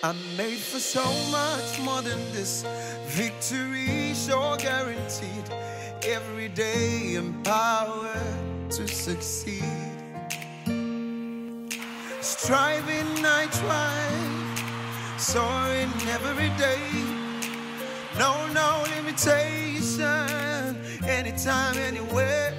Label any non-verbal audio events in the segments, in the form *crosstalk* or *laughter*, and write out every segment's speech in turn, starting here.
I'm made for so much more than this. Victory sure guaranteed. Every day empowered to succeed. Striving, I try. Soaring every day. No, no limitation. Anytime, anywhere.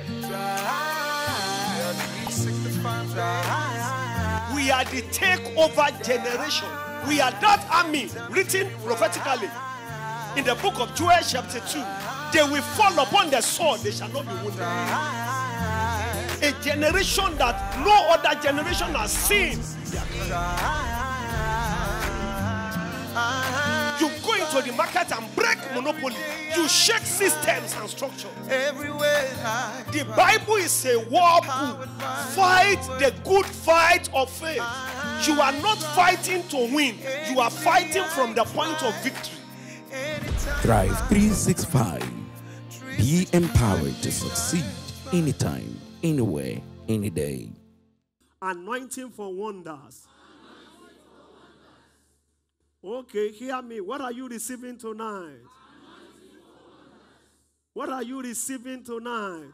We are the takeover generation. We are that army written prophetically in the book of Joel, chapter 2. They will fall upon the sword, they shall not be wounded. A generation that no other generation has seen. You go into the market and break monopoly, you shake systems and structures. Everywhere The Bible is a war book. Fight the good fight of faith. You are not fighting to win, you are fighting from the point of victory. Thrive 365. Be empowered to succeed anytime, anywhere, any day. Anointing for wonders. Okay, hear me. What are you receiving tonight? What are you receiving tonight?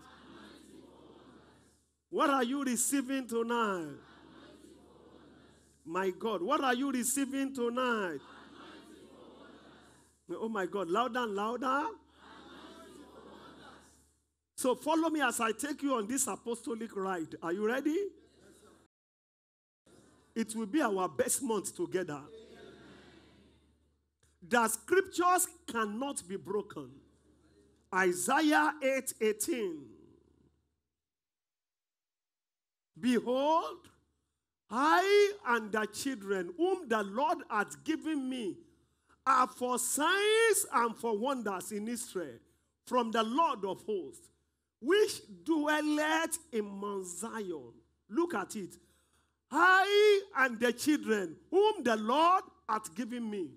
What are you receiving tonight? My God, what are you receiving tonight? Oh my God, louder and louder. So follow me as I take you on this apostolic ride. Are you ready? It will be our best month together. The scriptures cannot be broken. Isaiah 8 18. Behold, I and the children whom the Lord hath given me are for signs and for wonders in Israel from the Lord of hosts, which dwelleth in Mount Zion. Look at it. I and the children whom the Lord hath given me.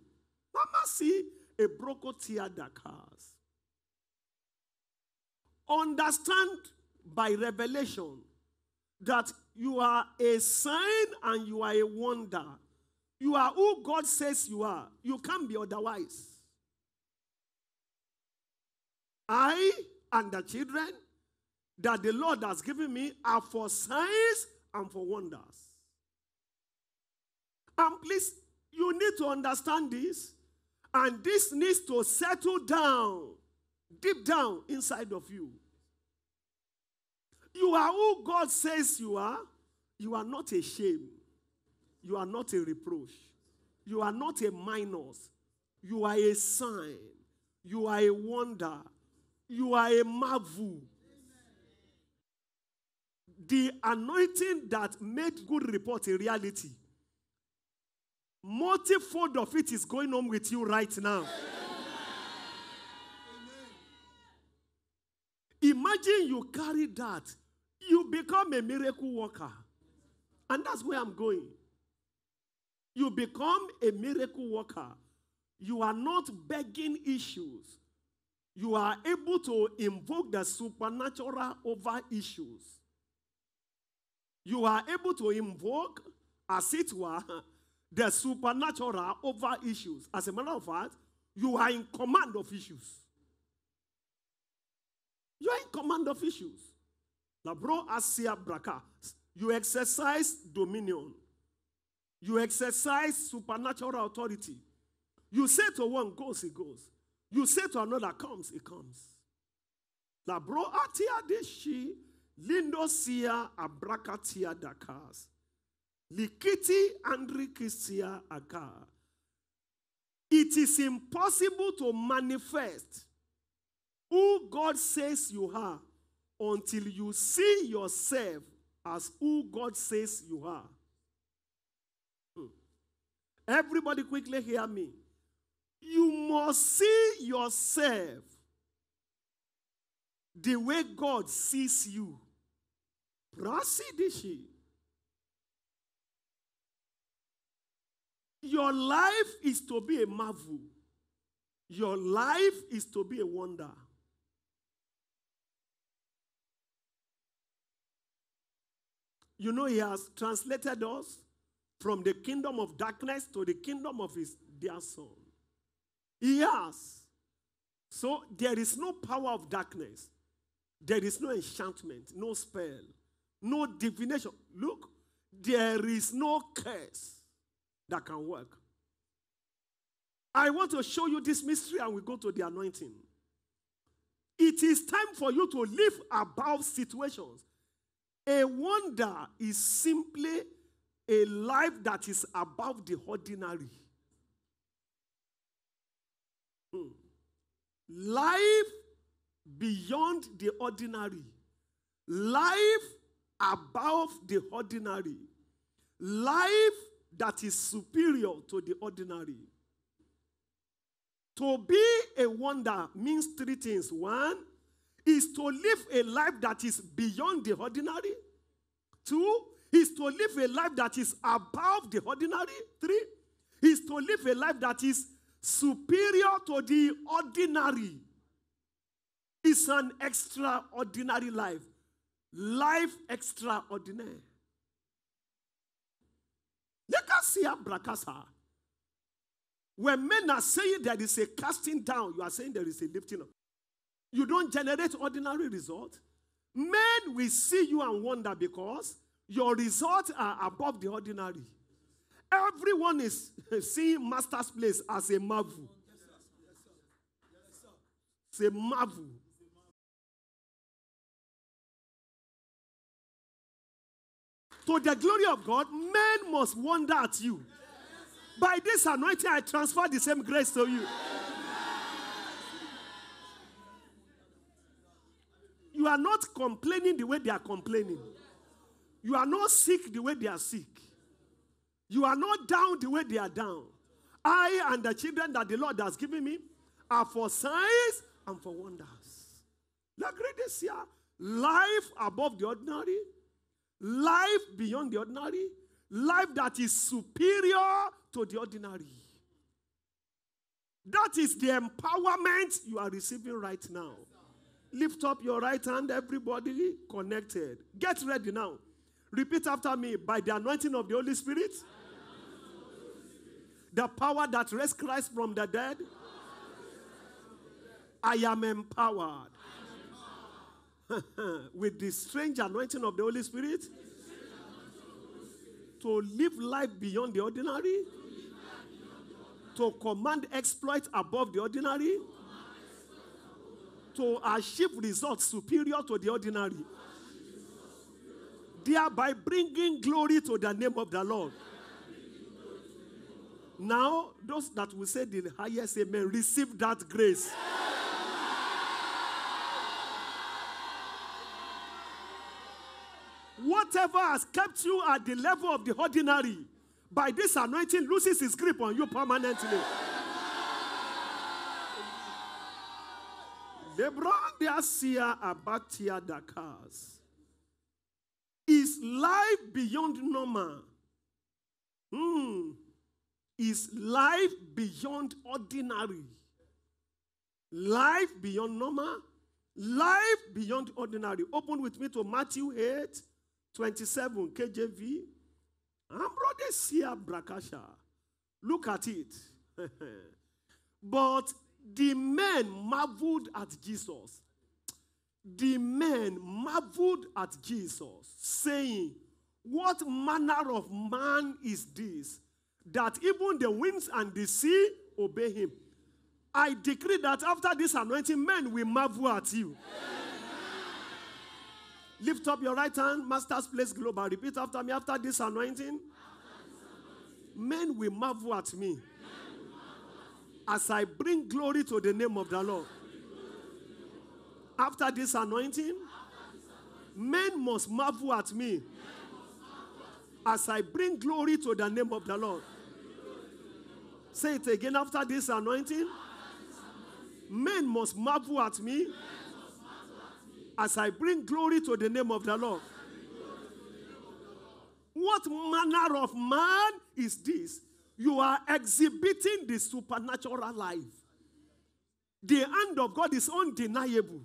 Mama, see a brokotia dakas. Understand by revelation that you are a sign and you are a wonder. You are who God says you are. You can't be otherwise. I and the children that the Lord has given me are for signs and for wonders. And please, you need to understand this. And this needs to settle down, deep down inside of you. You are who God says you are. You are not a shame. You are not a reproach. You are not a minus. You are a sign. You are a wonder. You are a marvel. The anointing that made good report a reality, multifold of it is going on with you right now. Imagine you carry that, you become a miracle worker. And that's where I'm going. You become a miracle worker. You are not begging issues. You are able to invoke the supernatural over issues. You are able to invoke, as it were, the supernatural over issues. As a matter of fact, you are in command of issues. You are in command of issues. Labro Asia Braka. You exercise dominion. You exercise supernatural authority. You say to one, goes, it goes. You say to another, comes, it comes. Labro Atia Deshi, Lindo Sia Abrakatia Dakas. Likiti Andri Kistia Aka. It is impossible to manifest who God says you are until you see yourself as who God says you are. Hmm. Everybody, quickly hear me. You must see yourself the way God sees you. Prasidishi. Your life is to be a marvel. Your life is to be a wonder. You know, He has translated us from the kingdom of darkness to the kingdom of his dear son. He has. So there is no power of darkness. There is no enchantment, no spell, no divination. Look, there is no curse that can work. I want to show you this mystery and we go to the anointing. It is time for you to live above situations. A wonder is simply a life that is above the ordinary. Hmm. Life beyond the ordinary. Life above the ordinary. Life that is superior to the ordinary. To be a wonder means three things. One is to live a life that is beyond the ordinary. Two is to live a life that is above the ordinary. Three is to live a life that is superior to the ordinary. It's an extraordinary life. Life extraordinary. See Abrakasa. When men are saying there is a casting down, you are saying there is a lifting up. You don't generate ordinary results. Men will see you and wonder because your results are above the ordinary. Everyone is *laughs* seeing Master's Place as a marvel. It's a marvel. To the glory of God, men must wonder at you. By this anointing, I transfer the same grace to you. You are not complaining the way they are complaining. You are not sick the way they are sick. You are not down the way they are down. I and the children that the Lord has given me are for signs and for wonders. The greatest here, life above the ordinary, life beyond the ordinary, life that is superior to the ordinary. That is the empowerment you are receiving right now. Lift up your right hand, everybody connected. Get ready now. Repeat after me by the anointing of the Holy Spirit, the power that raised Christ from the dead. I am empowered *laughs* with the strange anointing of the Holy Spirit to live life beyond the ordinary, to command exploits above the ordinary, to achieve results superior to the ordinary, thereby bringing glory to the name of the Lord. Now, those that will say the highest amen, receive that grace. Whatever has kept you at the level of the ordinary, by this anointing, loses his grip on you permanently. Lebron Asia Abatia Dakas is life beyond normal. Hmm. Is life beyond ordinary. Life beyond normal. Life beyond ordinary. Open with me to Matthew 8, 27 KJV. Ambrodesia Brakasha. Look at it. *laughs* but the men marveled at Jesus. The men marveled at Jesus, saying, What manner of man is this, that even the winds and the sea obey him? I decree that after this anointing, men will marvel at you. *laughs* Lift up your right hand, Master's Place Global. Repeat after me. After this anointing, men will marvel at me as I bring glory to the name of the Lord. After this anointing, men must marvel at me as I bring glory to the name of the Lord. Say it again. After this anointing, men must marvel at me as I bring glory to the name of the Lord. What manner of man is this? You are exhibiting the supernatural life. The hand of God is undeniable.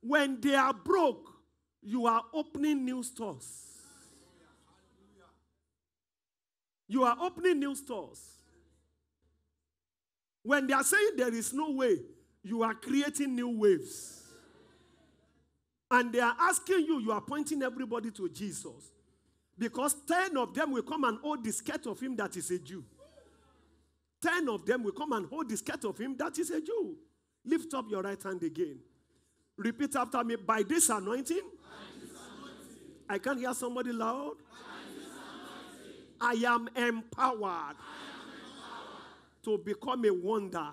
When they are broke, you are opening new stores. You are opening new stores. When they are saying there is no way, you are creating new waves. And they are asking you, you are pointing everybody to Jesus. Because 10 of them will come and hold the skirt of him that is a Jew. 10 of them will come and hold the skirt of him that is a Jew. Lift up your right hand again. Repeat after me by this anointing. I can't hear somebody loud. I am empowered, to become a wonder,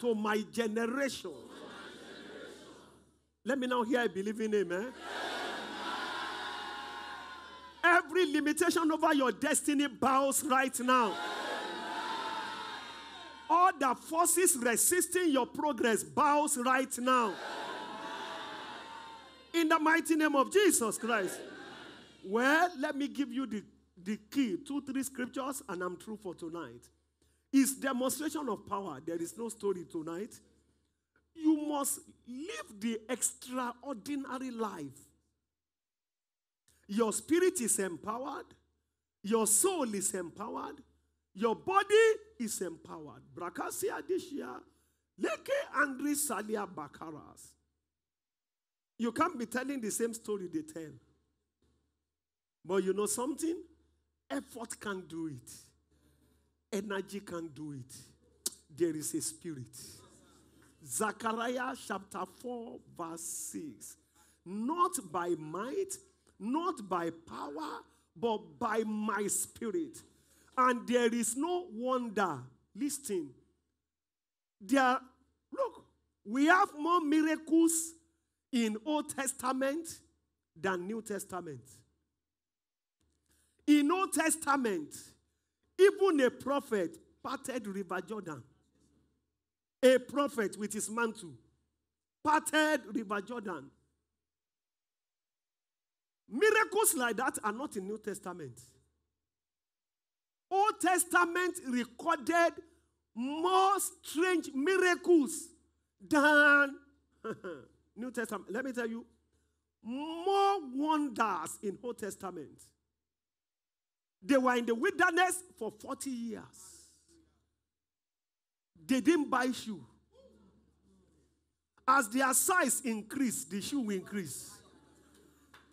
to my generation. Let me now hear a believing amen. Every limitation over your destiny bows right now. All the forces resisting your progress bows right now. In the mighty name of Jesus Christ. Well, let me give you the the key, two, three scriptures, and I'm through for tonight. Is demonstration of power. There is no story tonight. You must live the extraordinary life. Your spirit is empowered, your soul is empowered, your body is empowered. Brakasia Dishia, Leke Andri Salia Bakaras. You can't be telling the same story they tell. But you know something? Effort can't do it. Energy can't do it. There is a spirit. Zechariah chapter 4, verse 6. Not by might, not by power, but by my spirit. And there is no wonder. Listen. There, look, we have more miracles in Old Testament than New Testament. In Old Testament, even a prophet parted River Jordan. A prophet with his mantle parted River Jordan. Miracles like that are not in New Testament. Old Testament recorded more strange miracles than *laughs* New Testament. Let me tell you, more wonders in Old Testament. They were in the wilderness for 40 years. They didn't buy shoe. As their size increased, the shoe will increase.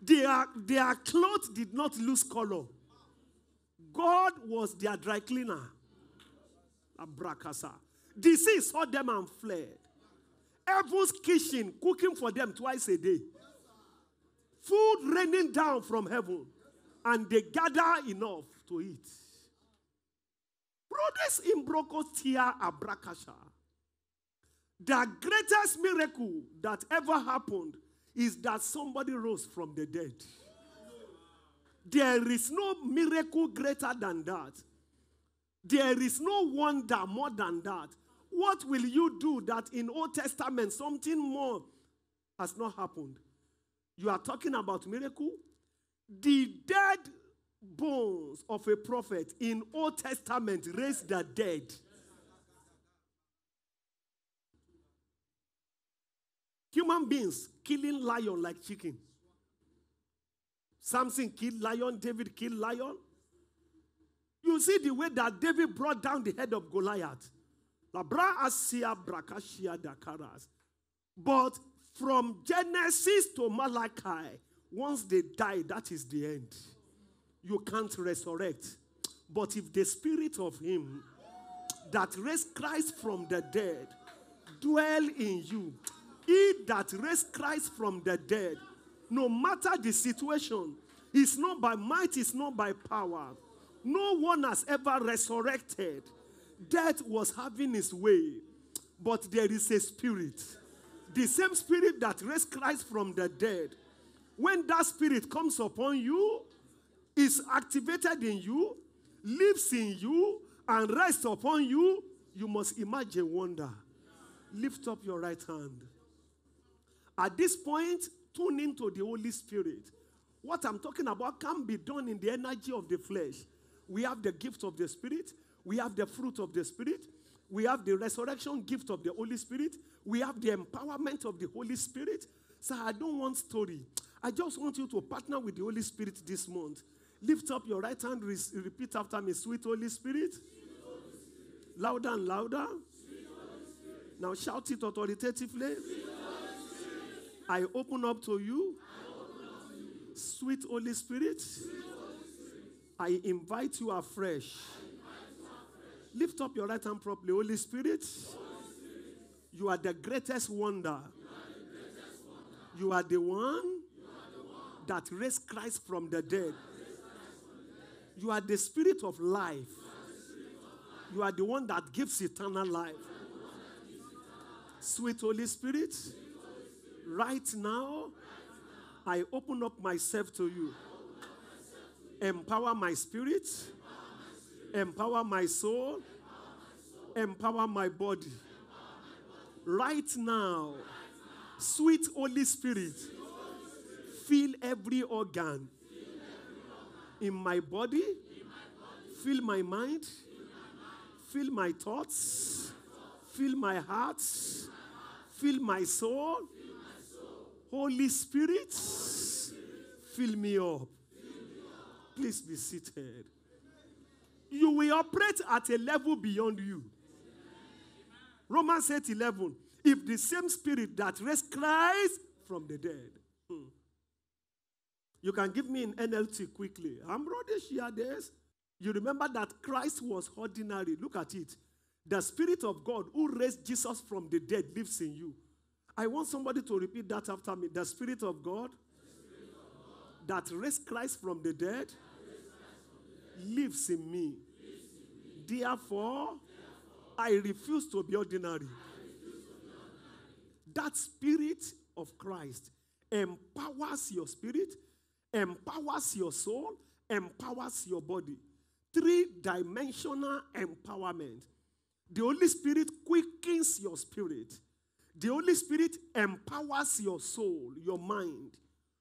Their, their clothes did not lose color. God was their dry cleaner. Abrakasa. Disease saw them and fled. Heaven's kitchen cooking for them twice a day. Food raining down from heaven and they gather enough to eat. Brothers in Brokotia Abrakasha. The greatest miracle that ever happened is that somebody rose from the dead. There is no miracle greater than that. There is no wonder more than that. What will you do that in Old Testament something more has not happened? You are talking about miracle? The dead bones of a prophet in Old Testament raised the dead. Human beings killing lion like chicken. Samson killed lion, David killed lion. You see the way that David brought down the head of Goliath. But from Genesis to Malachi, once they die, that is the end. You can't resurrect. But if the spirit of him that raised Christ from the dead dwell in you, he that raised Christ from the dead, no matter the situation, it's not by might, it's not by power. No one has ever resurrected. Death was having its way, but there is a spirit. The same spirit that raised Christ from the dead when that spirit comes upon you, is activated in you, lives in you, and rests upon you, you must imagine wonder. Lift up your right hand. At this point, tune into the Holy Spirit. What I'm talking about can be done in the energy of the flesh. We have the gift of the Spirit, we have the fruit of the Spirit, we have the resurrection gift of the Holy Spirit, we have the empowerment of the Holy Spirit. So I don't want story. I just want you to partner with the Holy Spirit this month. Lift up your right hand, re- repeat after me, sweet Holy Spirit. Louder and louder. Now shout it authoritatively. I open up to you. Sweet Holy Spirit. I invite you afresh. Lift up your right hand properly. Holy Spirit, you are the greatest wonder. You are the one that raised Christ from the dead. You are the spirit of life. You are the one that gives eternal life. Sweet Holy Spirit, right now, I open up myself to you. Empower my spirit, empower my soul, empower my body. Right now, sweet Holy Spirit, fill every organ in my body, fill my mind, fill my thoughts, fill my heart, fill my soul. Holy Spirit, fill me up. Please be seated. You will operate at a level beyond you. Romans 8 11. If the same spirit that raised Christ from the dead. Hmm. You can give me an NLT quickly. I'm ready share this. You remember that Christ was ordinary. Look at it. The Spirit of God who raised Jesus from the dead lives in you. I want somebody to repeat that after me. The Spirit of God, Spirit of God that raised Christ from the dead, from the dead lives, in me. lives in me. Therefore, Therefore I refuse to be ordinary. That Spirit of Christ empowers your spirit, empowers your soul, empowers your body. Three dimensional empowerment. The Holy Spirit quickens your spirit. The Holy Spirit empowers your soul, your mind.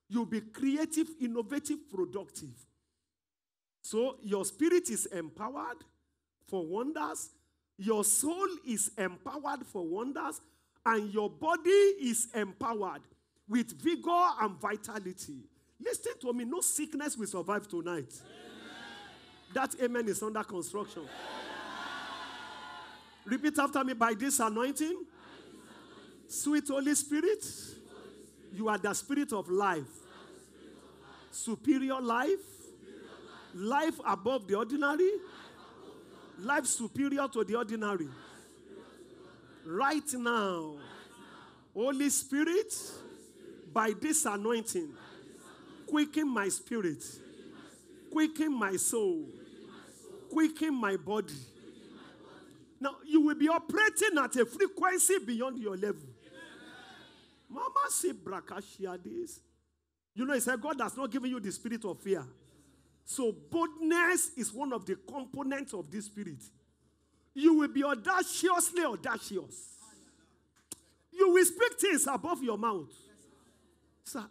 You'll be creative, innovative, productive. So your spirit is empowered for wonders, your soul is empowered for wonders, and your body is empowered with vigor and vitality. Listen to me, no sickness will survive tonight. Amen. That amen is under construction. Amen. Repeat after me by this anointing. Sweet Holy Spirit, you are the spirit of life. Superior life, life above the ordinary, life superior to the ordinary. Right now, Holy Spirit, by this anointing, quicken my spirit, quicken my soul, quicken my body. Now, you will be operating at a frequency beyond your level. Mama say Brakashia this. You know, he said God has not given you the spirit of fear. So boldness is one of the components of this spirit. You will be audaciously audacious. You will speak things above your mouth. Sir,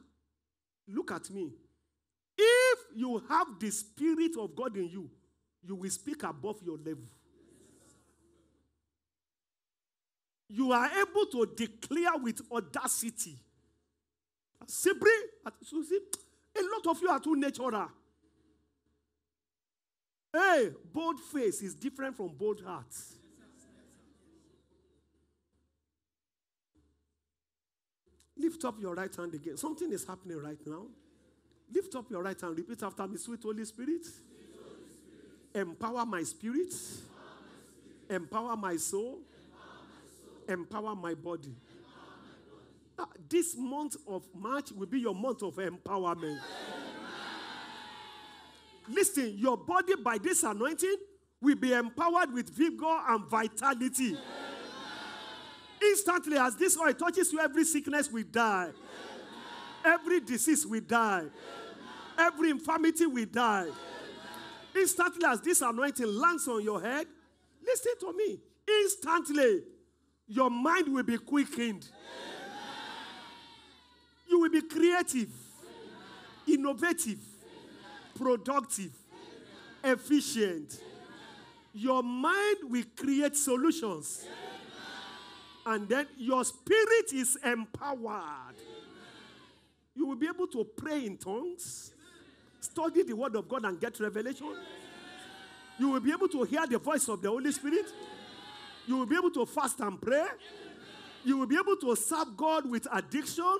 look at me. If you have the spirit of God in you, you will speak above your level. you are able to declare with audacity. Simply, a lot of you are too natural. Hey, bold face is different from bold heart. Lift up your right hand again. Something is happening right now. Lift up your right hand. Repeat after me. Sweet Holy Spirit. Sweet Holy Spirit. Empower my spirit. Empower my, spirit. Empower my soul empower my body. Uh, this month of March will be your month of empowerment. Listen, your body by this anointing will be empowered with vigor and vitality. Instantly, as this oil touches you, every sickness will die, every disease will die, every infirmity will die. Instantly, as this anointing lands on your head, listen to me. Instantly, your mind will be quickened. You will be creative, innovative, productive, efficient. Your mind will create solutions. And then your spirit is empowered. You will be able to pray in tongues, study the Word of God and get revelation. You will be able to hear the voice of the Holy Spirit. You will be able to fast and pray. You will be able to serve God with addiction.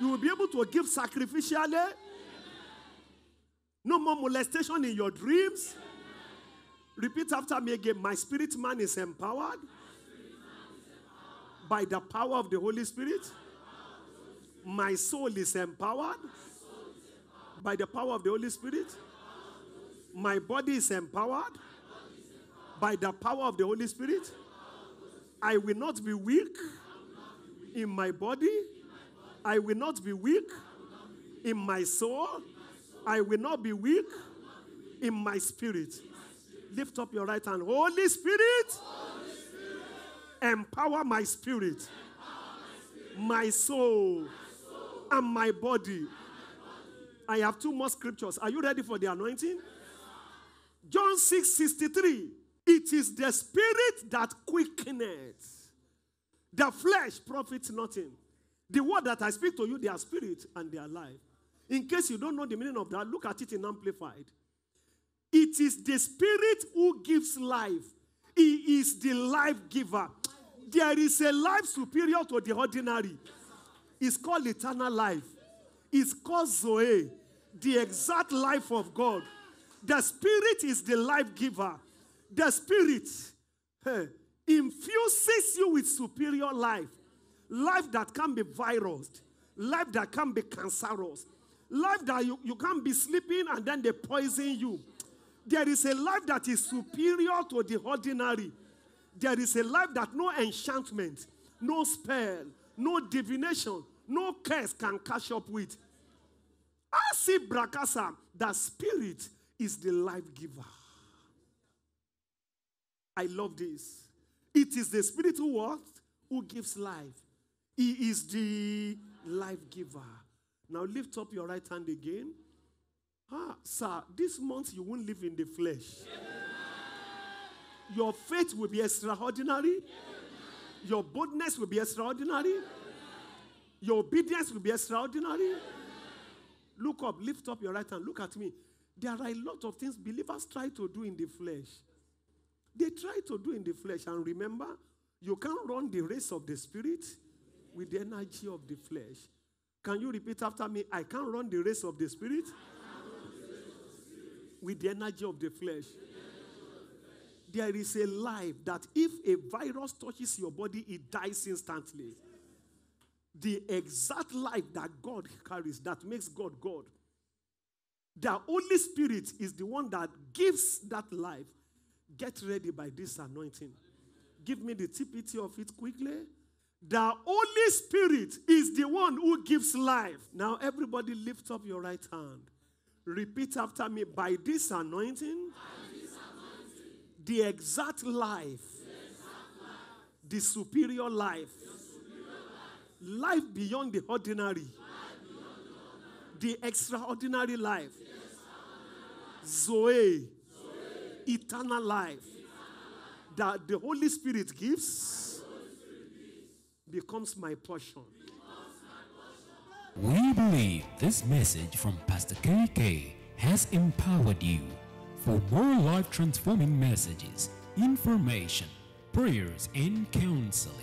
You will be able to give sacrificially. No more molestation in your dreams. Repeat after me again. My spirit man is empowered by the power of the Holy Spirit. My soul is empowered by the power of the Holy Spirit. My body is empowered by the power of the Holy Spirit. I will not be weak in my body. I will not be weak in my soul. I will not be weak in my spirit. Lift up your right hand. Holy Spirit, empower my spirit, my soul, and my body. I have two more scriptures. Are you ready for the anointing? John 6 63. It is the spirit that quickeneth. The flesh profits nothing. The word that I speak to you, they are spirit and they are life. In case you don't know the meaning of that, look at it in Amplified. It is the spirit who gives life, He is the life giver. There is a life superior to the ordinary. It's called eternal life. It's called Zoe, the exact life of God. The spirit is the life giver. The spirit hey, infuses you with superior life. Life that can be virused, life that can be cancerous, life that you, you can't be sleeping and then they poison you. There is a life that is superior to the ordinary. There is a life that no enchantment, no spell, no divination, no curse can catch up with. I see Brakasa, that spirit is the life giver. I love this. It is the spirit who what? Who gives life. He is the life giver. Now lift up your right hand again. Ah, sir, this month you won't live in the flesh. Your faith will be extraordinary. Your boldness will be extraordinary. Your obedience will be extraordinary. Look up, lift up your right hand. Look at me. There are a lot of things believers try to do in the flesh. They try to do in the flesh. And remember, you can't run the race of the spirit with the energy of the flesh. Can you repeat after me? I can't run the race of the spirit with the energy of the flesh. There is a life that if a virus touches your body, it dies instantly. The exact life that God carries, that makes God God. The Holy Spirit is the one that gives that life. Get ready by this anointing. Give me the TPT of it quickly. The Holy Spirit is the one who gives life. Now, everybody, lift up your right hand. Repeat after me by this anointing, by this anointing the exact life, the, exact life, the superior life, the, superior life, life beyond the ordinary, the, ordinary the extraordinary life, Zoe, Zoe, eternal life, eternal life that the Holy Spirit gives becomes my portion. We believe this message from Pastor KK has empowered you. For more life transforming messages, information, prayers, and counseling,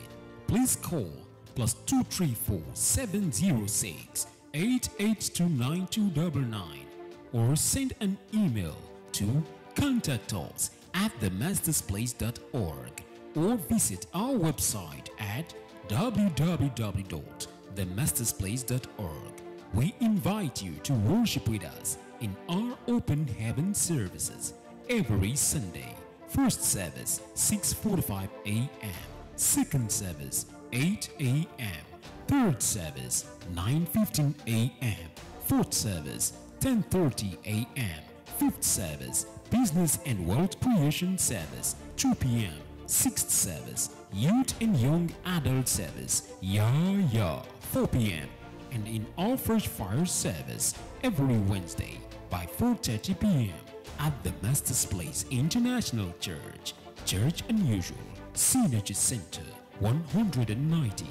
please call plus 234 706 8829 or send an email to contact us at themastersplace.org or visit our website at www themastersplace.org. We invite you to worship with us in our open heaven services every Sunday. First service 6:45 a.m. Second service 8 a.m. Third service 9:15 a.m. Fourth service 10:30 a.m. Fifth service Business and World Creation service 2 p.m. Sixth service Youth and Young Adult service Yeah Yeah 4 p.m. and in All Fresh Fire service every Wednesday by 4:30 p.m. at the Master's Place International Church, Church Unusual, Synergy Center, 190,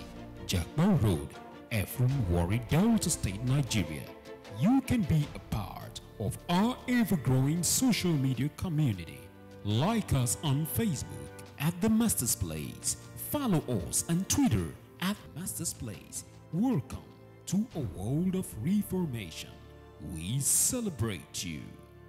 Jakpa Road, Effurun Warri, Delta State, Nigeria. You can be a part of our ever-growing social media community. Like us on Facebook at The Master's Place. Follow us on Twitter at Master's Place. Welcome to a world of reformation. We celebrate you.